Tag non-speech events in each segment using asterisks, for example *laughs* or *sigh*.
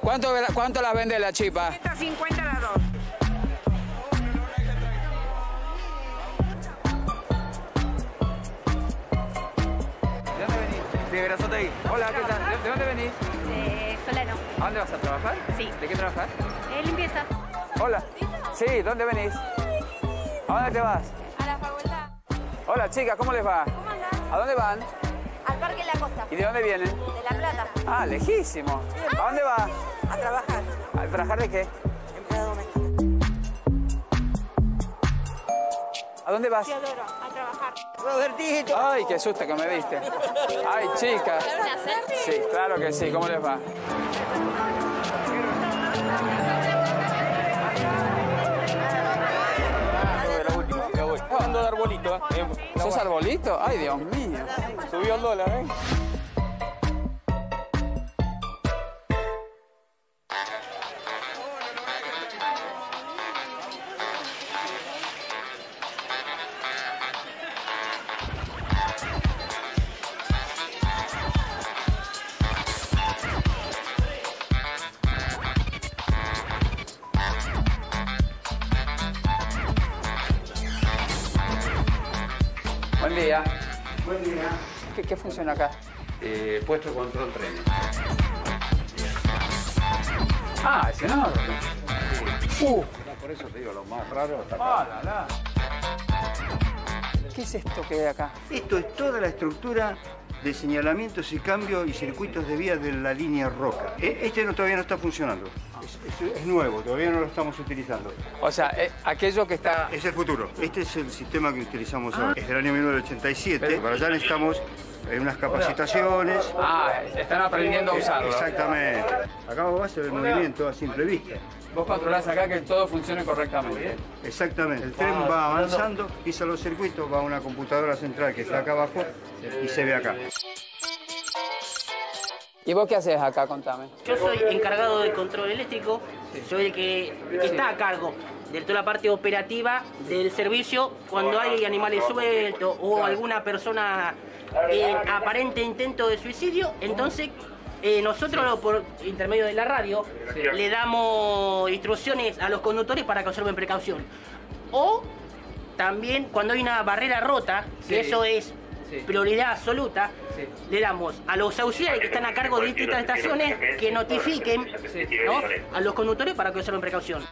¿Cuánto, ¿Cuánto las vende la chipa? 150 las dos. ¿De dónde venís? De Grasotegui. Hola, ¿qué tal? ¿De dónde venís? De Solano. ¿A dónde vas a trabajar? Sí. ¿De qué trabajas? Eh, limpieza. Hola. Sí, ¿dónde venís? ¿A dónde te vas? A la facultad. Hola, chicas, ¿cómo les va? ¿Cómo andás? ¿A dónde van? Costa. ¿Y de dónde vienen? De La Plata. Ah, lejísimo. ¿A dónde va? A trabajar. ¿A trabajar de qué? Empleado doméstico. ¿A dónde vas? Teodoro, a trabajar. Robertito. Ay, qué susto que me diste. Ay, selfie? Sí, claro que sí. ¿Cómo les va? Ando de arbolito, ¿eh? ¿Sos arbolito? Ay, Dios mío. Subió el dólar, ¿eh? Buen día. Buen día. ¿Qué, qué funciona acá? Eh, puesto de control trenes. Ah, es enorme. Uh, Por eso te digo, lo más raro está acá. ah, la, la. ¿Qué es esto que hay acá? Esto es toda la estructura de señalamientos y cambios y circuitos de vía de la línea Roca. E- Este no, todavía no está funcionando. Es, es- es nuevo, todavía no lo estamos utilizando. O sea, eh, aquello que está... Es el futuro. Este es el sistema que utilizamos ahora. Es del año 1987. Para allá necesitamos eh, unas capacitaciones. Ah, están aprendiendo a usarlo. Exactamente. Acá vas a ver el movimiento a simple vista. Vos controlás acá que todo funcione correctamente. Exactamente. El tren va avanzando, pisa los circuitos, va a una computadora central que está acá abajo y se ve acá. ¿Y vos qué haces acá? Contame. Yo soy encargado de control eléctrico, soy el que, que está a cargo de toda la parte operativa del servicio cuando hay animales sueltos o alguna persona en aparente intento de suicidio, entonces eh, nosotros por intermedio de la radio le damos instrucciones a los conductores para que observen precaución. O también cuando hay una barrera rota, que eso es prioridad absoluta, le damos a los auxiliares que están a cargo de distintas estaciones que notifiquen ¿no? a los conductores para que observen precaución.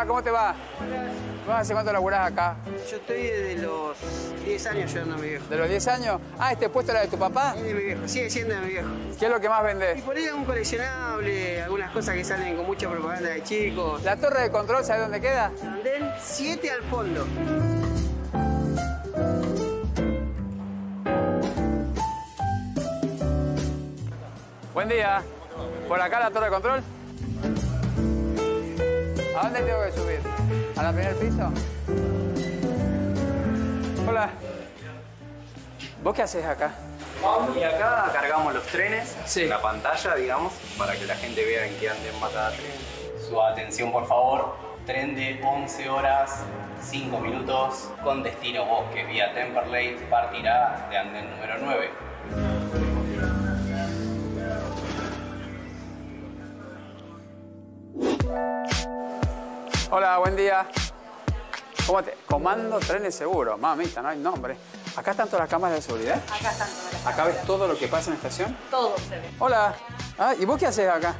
Hola, ¿cómo te va? ¿Cómo hace cuánto laburás acá? Yo estoy desde los 10 años ayudando a mi viejo. ¿De los 10 años? Ah, ¿este puesto era de tu papá? Es de mi viejo, sigue siendo de mi viejo. ¿Qué es lo que más Y vendés? por ahí algún coleccionable, algunas cosas que salen con mucha propaganda de chicos. ¿La torre de control sabes dónde queda? Andén 7 al fondo. Buen día. ¿Por acá la torre de control? ¿A dónde tengo que subir? ¿A la primer piso? Hola. ¿Vos qué haces acá? Y acá cargamos los trenes, Sí. la pantalla, digamos, para que la gente vea en qué anden cada tren. Su atención, por favor. Tren de 11 horas, 5 minutos, con destino Bosque, vía Temperley, partirá de andén número 9. Hola, buen día. ¿Cómo te...? Comando Trenes Seguro. Mamita, no hay nombre. ¿Acá están todas las cámaras de seguridad? Acá están todas las ¿Acá ves todo lo que pasa en la estación? Todo se ve. Hola. Ah, ¿y vos qué haces acá?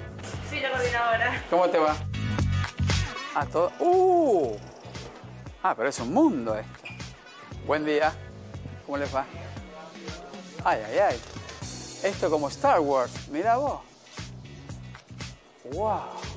Soy la coordinadora. ¿Cómo te va? Ah, todo... ¡Uh! Ah, pero es un mundo esto. Buen día. ¿Cómo les va? Ay, ay, ay. Esto como Star Wars. Mira vos. ¡Wow!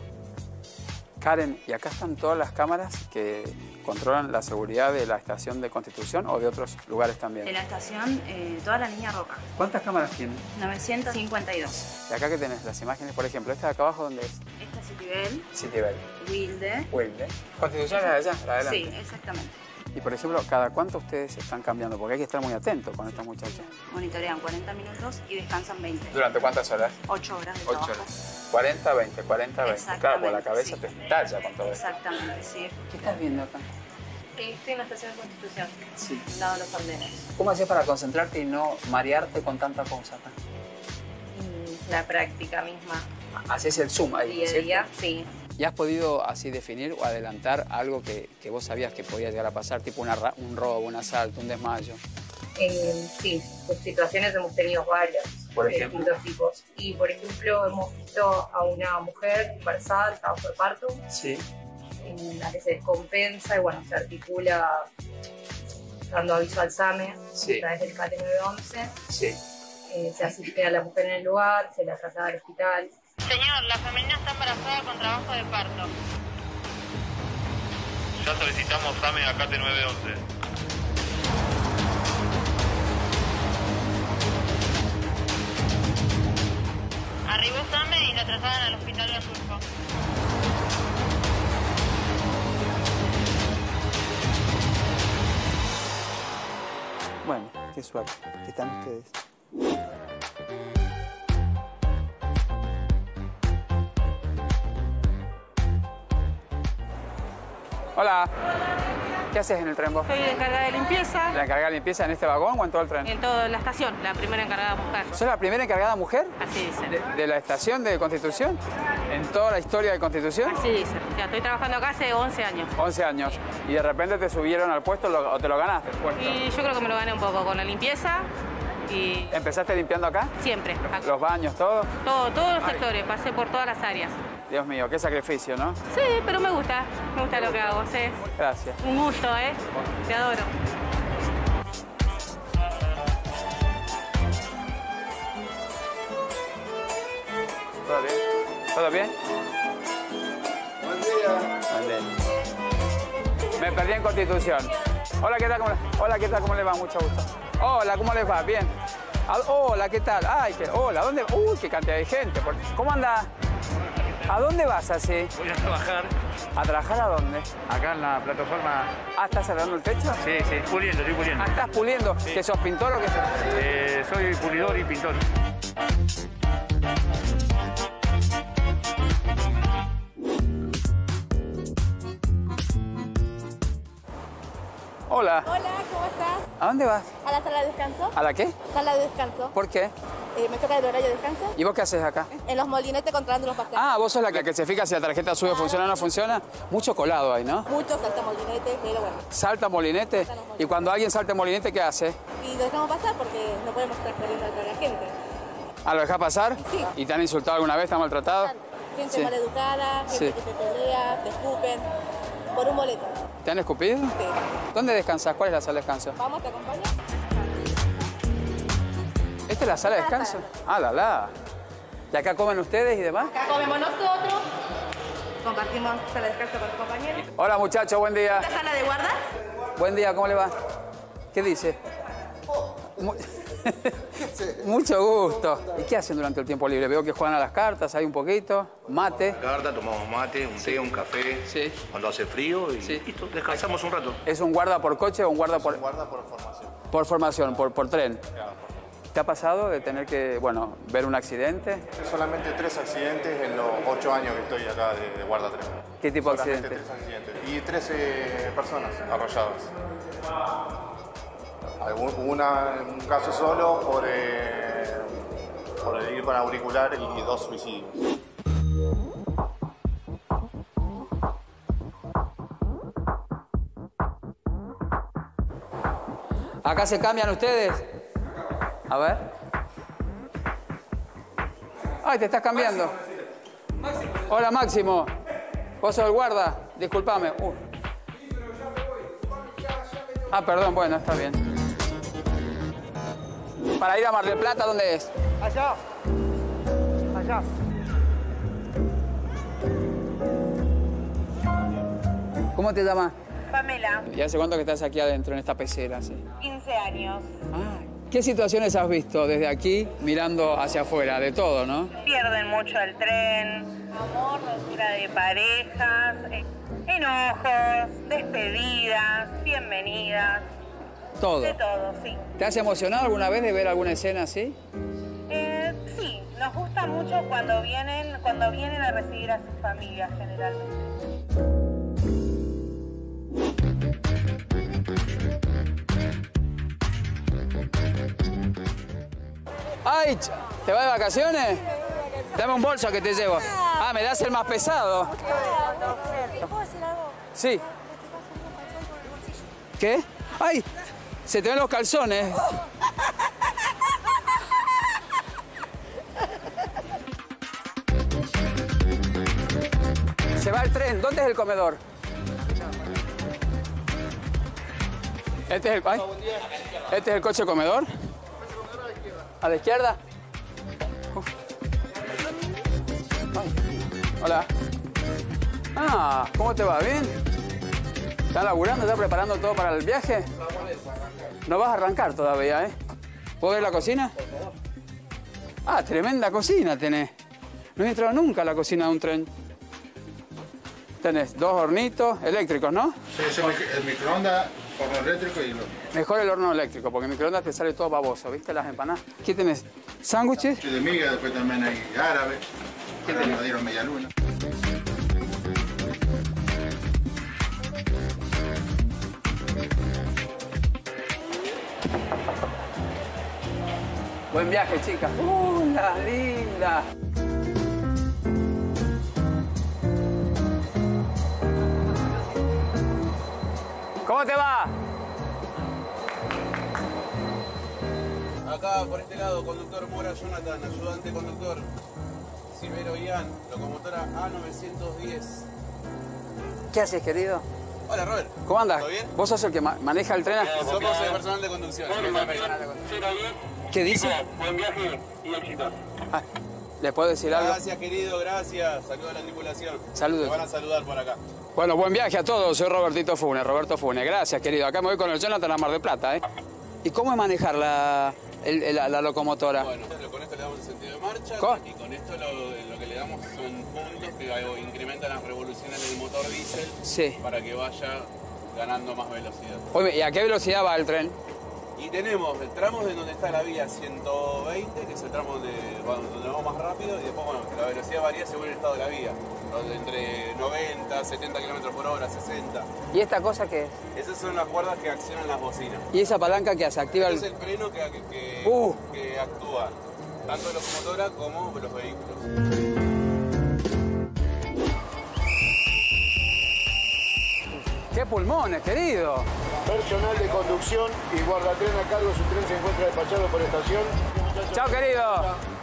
Karen, ¿y acá están todas las cámaras que controlan la seguridad de la estación de Constitución o de otros lugares también? De la estación, eh, toda la línea Roca, ¿Cuántas cámaras tienen? 952. Y acá que tenés las imágenes, por ejemplo, esta de acá abajo, ¿dónde es? Esta es Citibel, City Bell. Wilde. Wilde. Constitución es la de allá, la de adelante. Sí, exactamente. Y por ejemplo, ¿cada cuánto ustedes están cambiando? Porque hay que estar muy atentos con estos muchachos. Monitorean 40 minutos y descansan 20. ¿Durante cuántas horas? 8 horas de 8 trabajo. horas. 40, 20, 40, 20. Claro, porque la cabeza sí. te estalla con todo eso. Exactamente, sí. ¿Qué estás viendo acá? Estoy en la estación de Constitución. Sí. Dado los andenes. ¿Cómo haces para concentrarte y no marearte con tanta cosa acá? Mm, La práctica misma. Haces el zoom ahí, Día a día, sí. ¿Y has podido así definir o adelantar algo que, que vos sabías que podía llegar a pasar, tipo una un robo, un asalto, un desmayo? Eh, sí, pues, situaciones hemos tenido varias. Por de ejemplo. distintos tipos. Y por ejemplo, hemos visto a una mujer embarazada, estaba por parto, Sí. en la que se descompensa y bueno, se articula dando aviso al SAME Sí. a través del CAT 911. Sí. Eh, se asiste a la mujer en el lugar, se la traslada al hospital. Señor, la femenina está embarazada con trabajo de parto. Ya solicitamos SAME a CATE 911. Arribó SAME y la trasladan al hospital de Azulco. Bueno, qué suerte que están ustedes. Hola. ¿Qué haces en el tren vos? Soy encargada de limpieza ¿La encargada de limpieza en este vagón o en todo el tren? en toda la estación, la primera encargada mujer. ¿Sos la primera encargada mujer Así dice. de, de la estación de Constitución? ¿En toda la historia de Constitución? Así dice. Ya estoy trabajando acá hace 11 años. 11 años. ¿Y de repente te subieron al puesto lo- o te lo ganaste el puesto? Y yo creo que me lo gané un poco con la limpieza y ¿Empezaste limpiando acá? siempre. ¿Los baños, todo? Todo, todos los sectores, pasé por todas las áreas. Dios mío, qué sacrificio, ¿no? Sí, pero me gusta, me gusta lo que hago, sí. Gracias. Un gusto, ¿eh? Te adoro. ¿Todo bien? ¿Todo bien? Buen día. Me perdí en Constitución. Hola, ¿qué tal? ¿Cómo le... Hola, ¿qué tal? ¿Cómo le va? Mucho gusto. Hola, ¿cómo les va? Bien. Hola, ¿qué tal? Ay, qué... Hola, ¿dónde? Uy, qué cantidad de gente. ¿Cómo anda? ¿A dónde vas así? Voy a trabajar ¿A trabajar a dónde? acá en la plataforma. Ah, ¿estás cerrando el techo? Sí, sí, puliendo, estoy puliendo. Ah, ¿estás puliendo? ¿Que sos pintor o qué sos? Eh, soy pulidor y pintor. Hola. Hola, ¿cómo estás? ¿A dónde vas? ¿A la sala de descanso? ¿A la qué? Sala de descanso. ¿Por qué? Eh, me toca el horario de descanso. ¿Y vos qué haces acá? En los molinetes controlando los pasajes. Ah, vos sos la que, que se fija si la tarjeta sube, funciona o no funciona. Mucho colado ahí, ¿no? Muchos saltan molinetes, pero bueno. Salta molinete. Y cuando alguien salta molinete, ¿qué hace? Y lo dejamos pasar porque no podemos estar atrás de la gente. Ah, ¿lo dejás pasar? Sí. ¿Y te han insultado alguna vez? ¿Te han maltratado? Gente Sí. maleducada, gente Sí. que te pelea, te escupen. Por un boleto. ¿Te han escupido? Sí. ¿Dónde descansas? ¿Cuál es la sala de descanso? ¿Vamos, te acompaño? ¿Esta es la sala de Esta descanso? Ah, la la. ¿Y acá comen ustedes y demás? Acá comemos nosotros. Compartimos sala de descanso con los compañeros. Hola muchachos, buen día. ¿La sala de guarda? Buen día, ¿cómo le va? ¿Qué dice? Mu- *laughs* Mucho gusto. ¿Y qué hacen durante el tiempo libre? Veo que juegan a las cartas, hay un poquito, mate. Carta, tomamos mate, un té, un café. Sí. Cuando hace frío y listo, descansamos un rato. ¿Es un guarda por coche o un guarda por...? Guarda por formación. Por formación, por, por tren. ¿Te ha pasado de tener que, bueno, ver un accidente? Solamente tres accidentes en los ocho años que estoy acá de, de guarda tren. ¿Qué tipo de Solamente accidente? tres accidentes. Y 13 personas arrolladas. Algún- Una, un caso solo por, eh, por ir con auricular y dos suicidios. ¿Acá se cambian ustedes? A ver. Ay, te estás cambiando. Hola, Máximo. ¿Vos sos el guarda? Disculpame. Uh. Ah, perdón, bueno, está bien. Para ir a Mar del Plata, ¿dónde es? Allá. Allá. ¿Cómo te llamas? Pamela, ¿Y hace cuánto que estás aquí adentro en esta pecera? sí? 15 años. ¿Qué situaciones has visto desde aquí mirando hacia afuera? De todo, ¿no? Pierden mucho el tren. Amor, ruptura de parejas. eh, Enojos, despedidas, bienvenidas. Todo. De todo, sí. ¿Te has emocionado alguna vez de ver alguna escena así? Eh, sí, nos gusta mucho cuando vienen, cuando vienen a recibir a sus familias generalmente. ¡Ay! ¿Te vas de vacaciones? Dame un bolso que te llevo. Ah, me das el más pesado. Sí. ¿Qué? ¡Ay! Se te ven los calzones. Se va el tren. ¿Dónde es el comedor? Este es el, ay, este es el coche comedor. ¿A la izquierda? Hola. Ah, ¿cómo te va? ¿Bien? ¿Estás laburando? ¿Estás preparando todo para el viaje? No vas a arrancar todavía, ¿eh? ¿Puedo ver la cocina? Ah, tremenda cocina tenés. No he entrado nunca a la cocina de un tren. Tenés dos hornitos eléctricos, ¿no? Sí, mic- el microondas, horno eléctrico y lo... Mejor el horno eléctrico, porque el microondas te sale todo baboso, ¿viste? Las empanadas. ¿Qué tenés? ¿Sándwiches? de miga, después también hay árabe. Ahora me dieron media luna. Buen viaje, chicas. ¡Hola, linda! ¿Cómo te va? Acá por este lado, conductor Mora Jonathan, ayudante conductor Silvero Ian, locomotora A910. ¿Qué haces, querido? Hola Robert. ¿Cómo andas? ¿Todo bien? ¿Vos sos el que ma- maneja el tren? Somos el personal de conducción. ¿Qué dice? Buen viaje y éxito. ¿Le puedo decir algo? Gracias querido, gracias. Saludos a la tripulación. Saludos. Me van a saludar por acá. Bueno, buen viaje a todos. Soy Robertito Funes, Roberto Funes. Gracias, querido. Acá me voy con el Jonathan a Mar del Plata, ¿eh? ¿Y cómo es manejar la, el- el- la, la locomotora? Bueno, con esto le damos el sentido de marcha ¿Cómo? y con esto lo, lo que le damos son puntos que incrementan las revoluciones del motor diésel Sí. para que vaya ganando más velocidad. Oye, ¿y a qué velocidad va el tren? Y tenemos el tramo de donde está la vía 120, que es el tramo donde, donde vamos más rápido, y después, bueno, la velocidad varía según el estado de la vía. Donde entre 90, 70 kilómetros por hora, 60. ¿Y esta cosa qué es? Esas son las cuerdas que accionan las bocinas. ¿Y esa palanca que hace? Activa Este el... es el freno que- Uh. que actúa tanto la locomotora como los vehículos. ¡Qué pulmones, querido! Personal de conducción y guardatren a cargo, su tren se encuentra despachado por estación. ¡Chao, querido!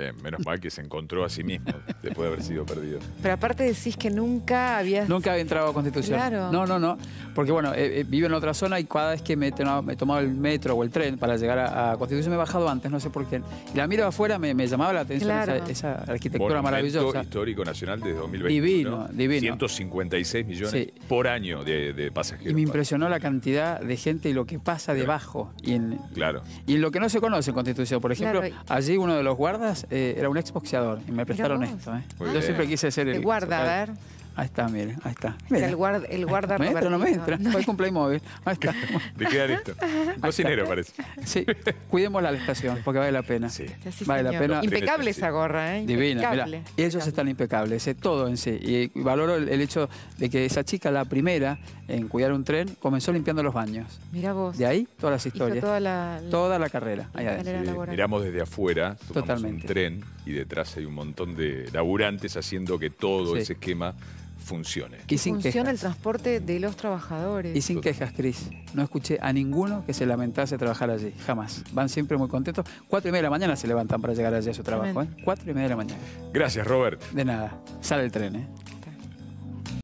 Eh, menos mal que se encontró a sí mismo después de haber sido perdido. Pero aparte decís que nunca habías... Nunca había entrado a Constitución. Claro. No, no, no. Porque bueno, eh, eh, vivo en otra zona y cada vez que me he tomado, me he tomado el metro o el tren para llegar a, a Constitución me he bajado antes, no sé por qué. Y la miro afuera, me, me llamaba la atención Claro. esa, esa arquitectura Monumento maravillosa. histórico nacional de 2021. Divino, divino. 156 millones Sí. por año de, de Y pasajeros. me impresionó la cantidad de gente y lo que pasa debajo. Y en, Claro. y en lo que no se conoce en Constitución. Por ejemplo, Claro, allí uno de los guardas eh, era un exboxeador y me prestaron esto. ¿eh? Yo siempre quise ser el. El guarda, a ver. Ahí está, mire, ahí está. El guarda, el guarda ¿Me entra o no me entra? Fue el cumpleaños Ahí está. *laughs* ¿De qué era esto? Cocinero parece. Sí, cuidémosla a la estación porque vale la pena. Sí, Vale la pena. Impecable esa gorra, ¿eh? Divina, mira. Impecable. Ellos están impecables, eh, todo en sí. Y valoro el, el hecho de que esa chica, la primera en cuidar un tren, comenzó limpiando los baños. Mira vos. De ahí todas las Hizo historias. toda la, la- Toda la carrera. Ahí la Sí, laboral. miramos desde afuera, tomamos Totalmente. un tren y detrás hay un montón de laburantes haciendo que todo Sí. ese esquema funcione. Y sin Funciona quejas. el transporte de los trabajadores. Y sin quejas, Cris. No escuché a ninguno que se lamentase trabajar allí. Jamás. Van siempre muy contentos. Cuatro y media de la mañana se levantan para llegar allí a su trabajo. ¿eh? Cuatro y media de la mañana. Gracias, Robert. De nada. Sale el tren, ¿eh?